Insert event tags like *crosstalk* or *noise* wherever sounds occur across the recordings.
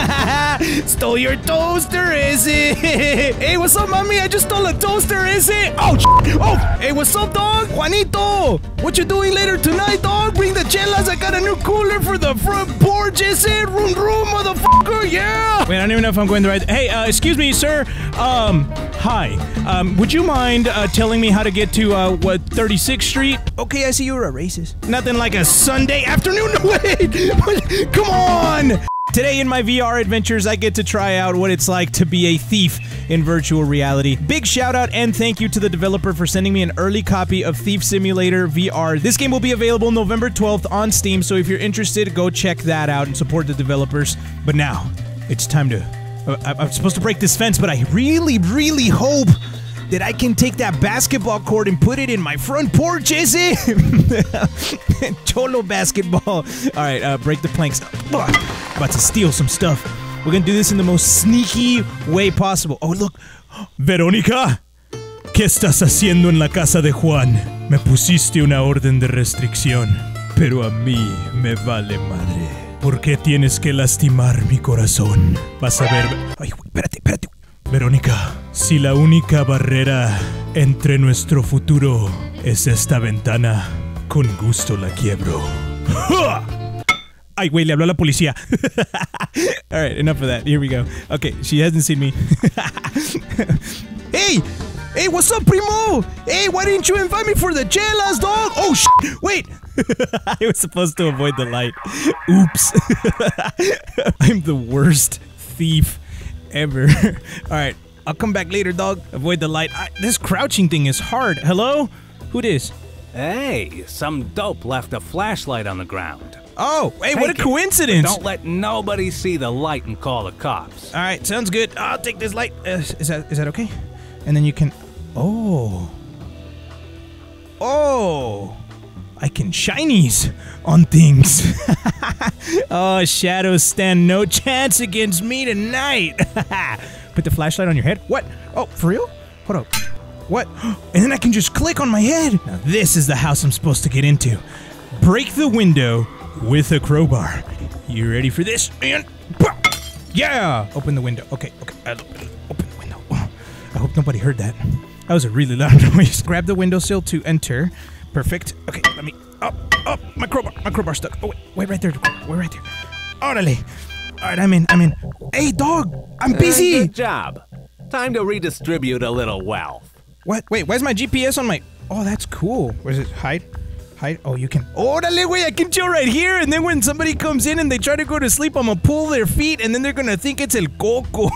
*laughs* stole your toaster, is it? *laughs* hey, what's up, mommy? I just stole a toaster, is it? Oh, oh, hey, what's up, dog? Juanito, what you doing later tonight, dog? Bring the chelas. I got a new cooler for the front porch, is it? Room, room, motherfucker, yeah. Wait, I don't even know if I'm going the right. Hey, uh, excuse me, sir. Um, hi. Um, would you mind uh, telling me how to get to uh, what 36th Street? Okay, I see you're a racist. Nothing like a Sunday afternoon. *laughs* Wait, come on. Today in my VR adventures, I get to try out what it's like to be a thief in virtual reality. Big shout out and thank you to the developer for sending me an early copy of Thief Simulator VR. This game will be available November 12th on Steam, so if you're interested, go check that out and support the developers. But now, it's time to. Uh, I'm supposed to break this fence, but I really, really hope that I can take that basketball court and put it in my front porch, is it? *laughs* Cholo basketball. All right, uh, break the planks. About to steal some stuff. We're gonna do this in the most sneaky way possible. Oh, look. Verónica, ¿qué estás haciendo en la casa de Juan? Me pusiste una orden de restricción, pero a mí me vale madre. ¿Por qué tienes que lastimar mi corazón? Vas a ver. Ay, espérate, espérate. Verónica, si la única barrera entre nuestro futuro es esta ventana, con gusto la quiebro. Ay, güey, le habló a la policía. *laughs* All right, enough of that. Here we go. Okay, she hasn't seen me. *laughs* hey! Hey, what's up, primo? Hey, why didn't you invite me for the chelas, dog? Oh, sh! Wait! *laughs* I was supposed to avoid the light. Oops. I'm the worst thief ever. All right, I'll come back later, dog. Avoid the light. I, this crouching thing is hard. Hello? Who this? Hey, some dope left a flashlight on the ground. Oh, hey, Take what a it, coincidence. Don't let nobody see the light and call the cops. All right, sounds good. I'll take this light. Uh, is that is that okay? And then you can. Oh. Oh. I can shinies on things. *laughs* oh, shadows stand no chance against me tonight. *laughs* Put the flashlight on your head. What? Oh, for real? Hold up. What? *gasps* And then I can just click on my head. Now this is the house I'm supposed to get into. Break the window with a crowbar. You ready for this? And yeah, open the window. Okay, okay. Open the window. *sighs* I hope nobody heard that. That was a really loud *laughs* noise. Grab the windowsill to enter. Perfect. Okay, let me up, up. My crowbar, my crowbar stuck. Oh wait, wait right there. Wait right there. Orderly. All right, I'm in. I'm in. Hey, dog, I'm busy. Good job. Time to redistribute a little wealth. What? Wait, where's my GPS on my? Oh, that's cool. Where's it? Hide. Oh, you can. Orderly, wait, I can chill right here. And then when somebody comes in and they try to go to sleep, I'm gonna pull their feet, and then they're gonna think it's el coco.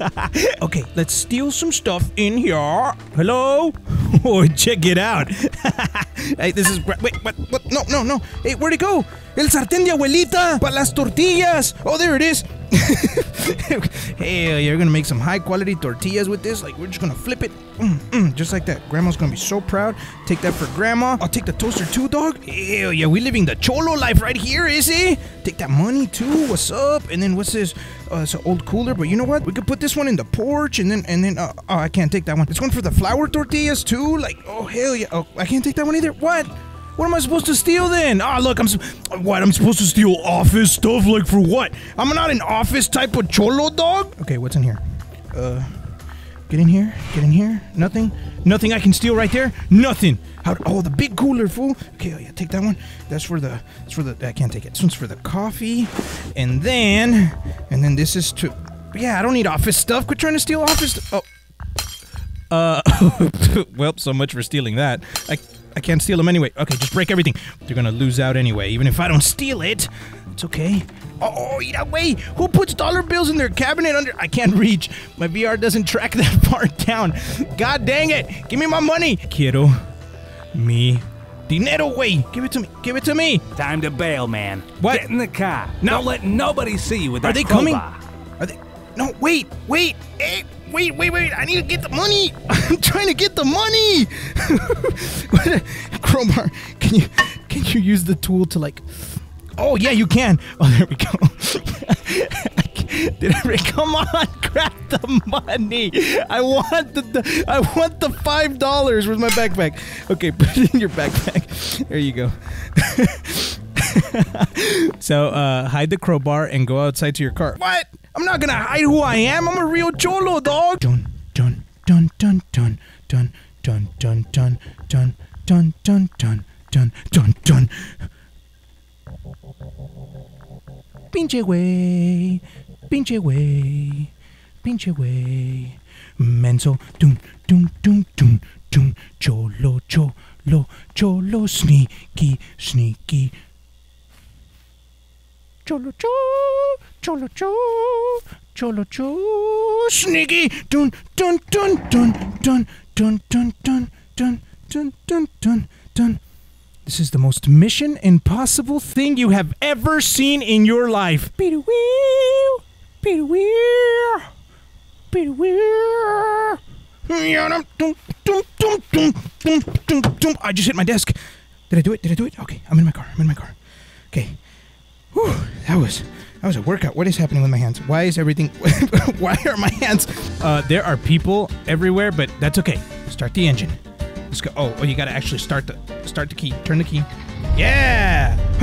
*laughs* okay, let's steal some stuff in here. Hello? *laughs* Oh, check it out. *laughs* hey, this is wait, what? What? No, no, no. Hey, where'd it go? El sartén de abuelita para las tortillas. Oh, there it is. *laughs* hey, uh, you're gonna make some high quality tortillas with this. Like we're just gonna flip it, mm, mm, just like that. Grandma's gonna be so proud. Take that for grandma. I'll take the toaster too, dog. Hell yeah, we living the cholo life right here, is he? Take that money too. What's up? And then what's this? Uh, it's an old cooler, but you know what? We could put this one in the porch, and then and then uh, oh, I can't take that one. This one for the flour tortillas too. Like oh hell yeah. Oh, I can't take that one either. What? What am I supposed to steal then? Ah, look, I'm what? I'm supposed to steal office stuff? Like for what? I'm not an office type of cholo dog. Okay, what's in here? Uh, get in here. Get in here. Nothing. Nothing I can steal right there. Nothing. How? Oh, the big cooler, fool. Okay, oh yeah, take that one. That's for the. That's for the. I can't take it. This one's for the coffee, and then, and then this is to. Yeah, I don't need office stuff. Quit trying to steal office. Oh. Uh, *laughs* well, so much for stealing that. I, I can't steal them anyway. Okay, just break everything. They're gonna lose out anyway, even if I don't steal it. It's okay. Oh, yeah, wait. Who puts dollar bills in their cabinet under? I can't reach. My VR doesn't track *laughs* that far down. God dang it. Give me my money. Quiero mi dinero, way. Give it to me. Give it to me. Time to bail, man. What? Get in the car. No. Don't let nobody see you with that Are that they coming? Are they? No, wait, wait, hey, wait, wait, wait! I need to get the money. *laughs* I'm trying to get the money. *laughs* Crowbar, can you can you use the tool to like? Oh yeah, you can. Oh, there we go. *laughs* Did I come on? Grab the money. I want the, the I want the five dollars. Where's my backpack? Okay, put it in your backpack. There you go. so uh, hide the crowbar and go outside to your car. What? I'm not gonna hide who I am. I'm a real cholo dog. Dun dun dun dun dun dun dun dun dun dun dun dun dun dun dun dun. Pinche güey, pinche güey, pinche güey. Menso, dun dun dun dun dun. Cholo cholo cholo sneaky sneaky. Cholo cho, cholo cho, cholo cho, sneaky, dun dun dun dun dun dun dun dun dun dun dun dun dun. This is the most mission impossible thing you have ever seen in your life. Peter wheel, Peter wheel, Peter wheel. I just hit my desk. Did I do it? Did I do it? Okay, I'm in my car. I'm in my car. Okay. Whew, that was that was a workout. What is happening with my hands? Why is everything? *laughs* why are my hands? Uh, there are people everywhere, but that's okay. Start the engine. Let's go. Oh, oh, you gotta actually start the start the key. Turn the key. Yeah.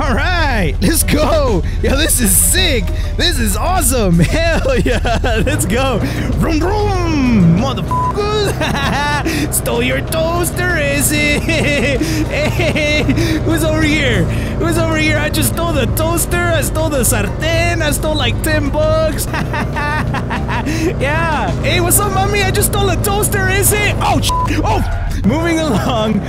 All right. Let's go. Yo, this is sick. This is awesome. *laughs* Hell yeah. Let's go. Vroom vroom, motherfuckers. *laughs* Stole your toaster, is it? *laughs* hey, who's over here? Who's over here? I just stole the toaster. I stole the sartén. I stole like 10 bucks. yeah. Hey, what's up, mommy? I just stole a toaster, is it? Oh, oh. Moving along.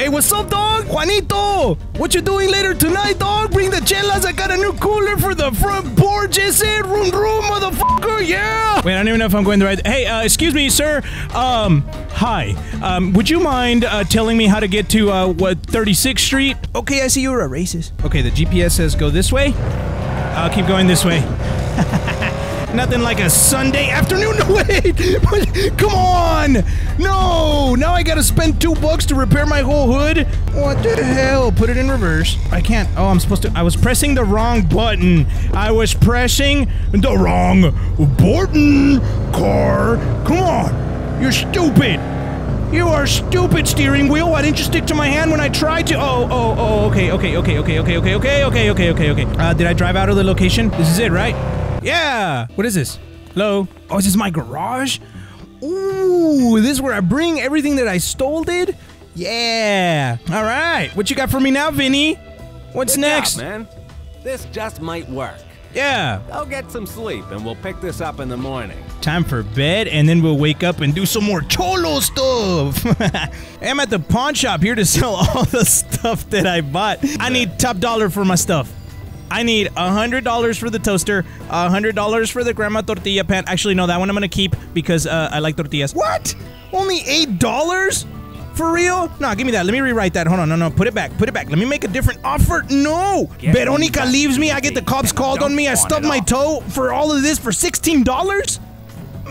Hey, what's up, dog? Juanito! What you doing later tonight, dog? Bring the chelas. I got a new cooler for the front porch. Is it? Room, room, motherfucker. Yeah. Wait, I don't even know if I'm going the right. Hey, uh, excuse me, sir. Um, hi. Um, would you mind uh, telling me how to get to uh, what 36th Street? Okay, I see you're a racist. Okay, the GPS says go this way. I'll keep going this way. Nothing like a Sunday afternoon. *laughs* No, wait. But come on. No. Now I gotta spend two bucks to repair my whole hood. What the hell? Put it in reverse. I can't. Oh, I'm supposed to. I was pressing the wrong button. I was pressing the wrong button. Car. Come on. You're stupid. You are stupid, steering wheel. Why didn't you stick to my hand when I tried to? Oh, oh, oh, okay, okay, okay, okay, okay, okay, okay, okay, okay, okay, okay. Uh, did I drive out of the location? This is it, right? Yeah. What is this? Hello? Oh, is this my garage? Ooh, this is where I bring everything that I stole, did? Yeah. All right. What you got for me now, Vinny? What's Good next? job, man. This just might work. Yeah. I'll get some sleep and we'll pick this up in the morning. Time for bed, and then we'll wake up and do some more cholo stuff. *laughs* I'm at the pawn shop here to sell *laughs* all the stuff that I bought. I need top dollar for my stuff. I need $100 for the toaster, $100 for the grandma tortilla pan. Actually, no, that one I'm gonna keep because uh, I like tortillas. What? Only $8? For real? No, give me that. Let me rewrite that. Hold on. No, no. Put it back. Put it back. Let me make a different offer. No. Get Veronica leaves me. I get the cops called on me. I stubbed my toe for all of this for $16?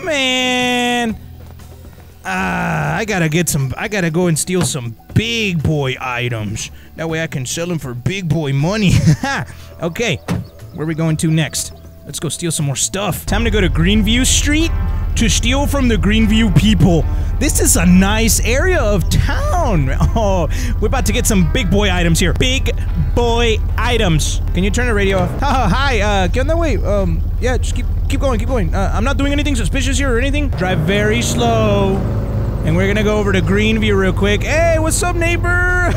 Man. Ah, I gotta get some. I gotta go and steal some big boy items. That way I can sell them for big boy money. *laughs* okay, where are we going to next? Let's go steal some more stuff. Time to go to Greenview Street to steal from the Greenview people. This is a nice area of town. *laughs* Oh, we're about to get some big boy items here. Big boy items. Can you turn the radio off? Oh, hi. Uh, get on that way. Um, yeah, just keep keep going, keep going. Uh, I'm not doing anything suspicious here or anything. Drive very slow. And we're gonna go over to Greenview real quick. Hey, what's up, neighbor? *laughs*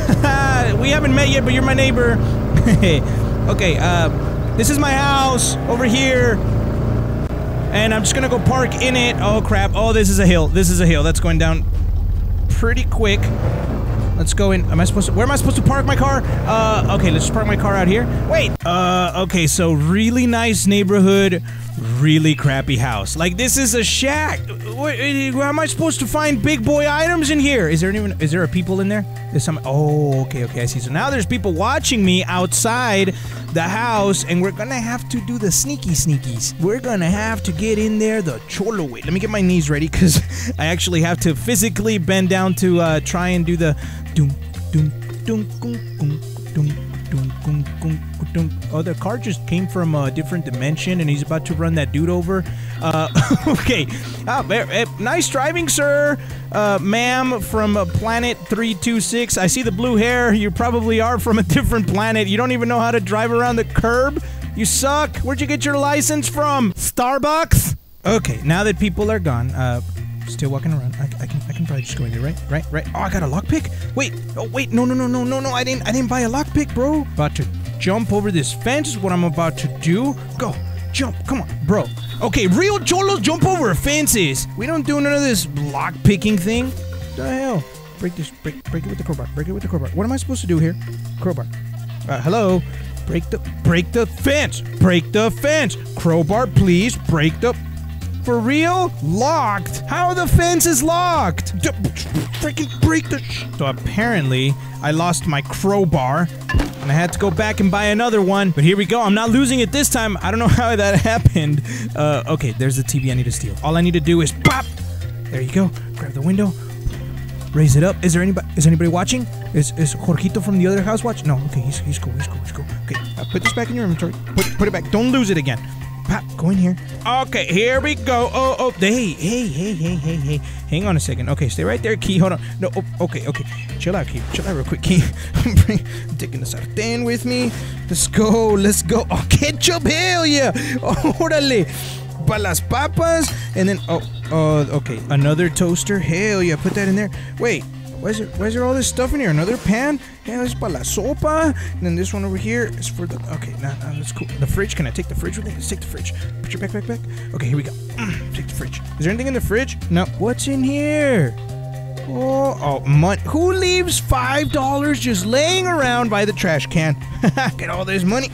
we haven't met yet, but you're my neighbor. *laughs* okay, uh, this is my house over here. And I'm just gonna go park in it. Oh crap. Oh, this is a hill. This is a hill. That's going down pretty quick. Let's go in. Am I supposed to? Where am I supposed to park my car? Uh, okay, let's just park my car out here. Wait. Uh, okay, so really nice neighborhood, really crappy house. Like this is a shack. Where, where am I supposed to find big boy items in here? Is there anyone? Is there a people in there? There's some. Oh, okay, okay, I see. So now there's people watching me outside the house, and we're gonna have to do the sneaky sneakies. We're gonna have to get in there the cholo way. Let me get my knees ready because *laughs* I actually have to physically bend down to uh, try and do the doom. Oh, the car just came from a different dimension, and he's about to run that dude over. Uh, *laughs* okay. Ah, eh, nice driving, sir. Uh, ma'am from uh, Planet 326. I see the blue hair. You probably are from a different planet. You don't even know how to drive around the curb. You suck. Where'd you get your license from? Starbucks? Okay, now that people are gone, uh, still walking around. I, I can I can probably just go in there, right? Right? Right? Oh, I got a lockpick. Wait. Oh, wait. No, no, no, no, no, no. I didn't I didn't buy a lockpick, bro. About to jump over this fence is what I'm about to do. Go. Jump. Come on, bro. Okay, real cholos jump over fences. We don't do none of this lock picking thing. The hell? Break this. Break. Break it with the crowbar. Break it with the crowbar. What am I supposed to do here? Crowbar. Uh, hello. Break the. Break the fence. Break the fence. Crowbar, please. Break the. For real? Locked? How the fence is locked? D- freaking break the. Sh- so apparently, I lost my crowbar, and I had to go back and buy another one. But here we go. I'm not losing it this time. I don't know *laughs* how that happened. Uh, okay, there's the TV I need to steal. All I need to do is pop. There you go. Grab the window. Raise it up. Is there anybody? Is anybody watching? Is is Jorgito from the other house watch? No. Okay, he's he's cool. He's cool. He's cool. Okay, uh, put this back in your inventory. Put put it back. Don't lose it again. Pop, go in here. Okay, here we go. Oh, oh, hey, hey, hey, hey, hey, hey. Hang on a second. Okay, stay right there, Key. Hold on. No, oh, okay, okay. Chill out, Key. Chill out real quick, Key. *laughs* I'm taking the sartén with me. Let's go, let's go. Oh, ketchup, hell yeah. *laughs* Órale. Pa las papas. And then, oh, oh, okay. Another toaster. Hell yeah, put that in there. Wait, why is, there, why is there all this stuff in here? Another pan? Yeah, this is para la sopa. And then this one over here is for the. Okay, now, now that's cool. The fridge. Can I take the fridge with me? Let's take the fridge. Put your backpack back. Okay, here we go. *clears throat* take the fridge. Is there anything in the fridge? No. What's in here? Oh, oh, money. Who leaves five dollars just laying around by the trash can? *laughs* Get all this money.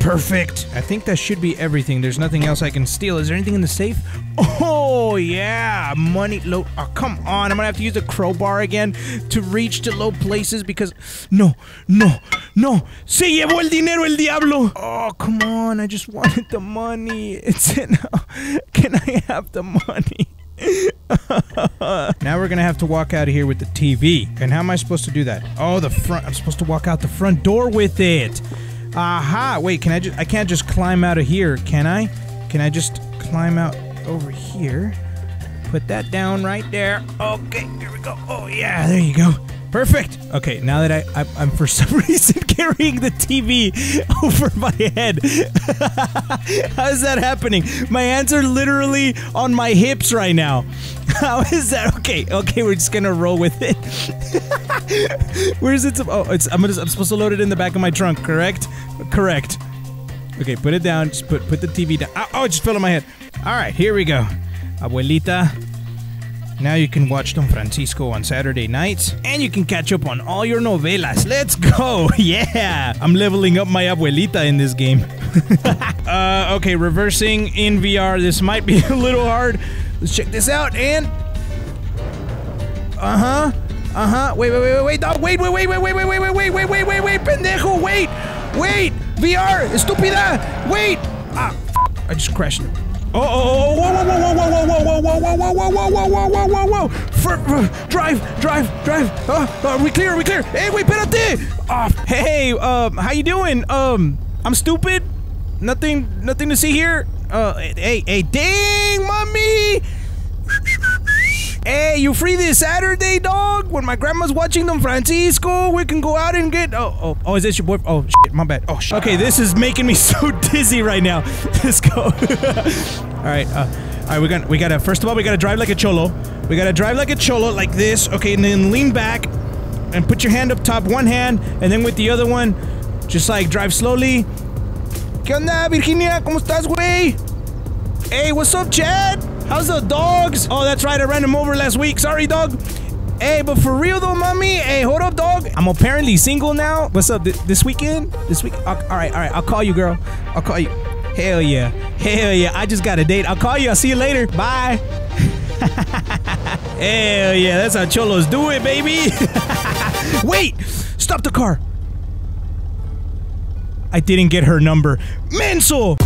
Perfect. I think that should be everything. There's nothing else I can steal. Is there anything in the safe? Oh, yeah. Money low. Oh, come on. I'm going to have to use a crowbar again to reach to low places because. No, no, no. Se llevó el dinero el diablo. Oh, come on. I just wanted the money. It's in. *laughs* Can I have the money? *laughs* now we're gonna have to walk out of here with the TV. And how am I supposed to do that? Oh, the front. I'm supposed to walk out the front door with it. Aha! Wait, can I just? I can't just climb out of here, can I? Can I just climb out over here? Put that down right there. Okay, here we go. Oh yeah, there you go. Perfect. Okay, now that I, I I'm for some *laughs* reason carrying the TV *laughs* over my head. *laughs* How is that happening? My hands are literally on my hips right now. How is that? Okay, okay, we're just gonna roll with it. Where is it? Oh, it's I'm gonna I'm supposed to load it in the back of my trunk. Correct? Correct. Okay, put it down. Just put put the TV down. Oh, oh, it just fell on my head. All right, here we go. Abuelita. Now you can watch Don Francisco on Saturday nights, and you can catch up on all your novelas. Let's go! Yeah! I'm leveling up my abuelita in this game. uh, okay, reversing in VR. This might be a little hard. Let's check this out, and... Uh-huh. Uh-huh. Wait, wait, wait, wait, wait, dog. Wait, wait, wait, wait, wait, wait, wait, wait, wait, wait, wait, wait, wait, pendejo, wait! Wait! VR! Estúpida! Wait! Ah, I just crashed. Oh, oh, oh, whoa, whoa, whoa, whoa, whoa, whoa, whoa, whoa, whoa, whoa, whoa, whoa, whoa, whoa, whoa, whoa, uh, drive, drive, drive. Uh, we clear? We clear? Hey, wait, espérate. Off. Hey, um, how you doing? Um, I'm stupid. Nothing, nothing to see here. Uh, hey, hey, dang, mommy. Hey, you free this Saturday, dog? When my grandma's watching Don Francisco, we can go out and get. Oh, oh, oh, is this your boy? Oh, shit, my bad. Oh, shit. Okay, this is making me *laughs* so dizzy right now. *laughs* Let's go. *laughs* all right, uh, all right, we got, we gotta. First of all, we gotta drive like a cholo. We gotta drive like a cholo, like this. Okay, and then lean back, and put your hand up top, one hand, and then with the other one, just like drive slowly. ¿Qué onda, Virginia? ¿Cómo estás, güey? Hey, what's up, Chad? How's the dogs? Oh, that's right, I ran him over last week. Sorry, dog. Hey, but for real though, mommy. Hey, hold up, dog. I'm apparently single now. What's up? Th- this weekend? This week? I'll- all right, all right. I'll call you, girl. I'll call you. Hell yeah. Hell yeah. I just got a date. I'll call you. I'll see you later. Bye. *laughs* Hell yeah. That's how cholos do it, baby. *laughs* Wait. Stop the car. I didn't get her number. Menso!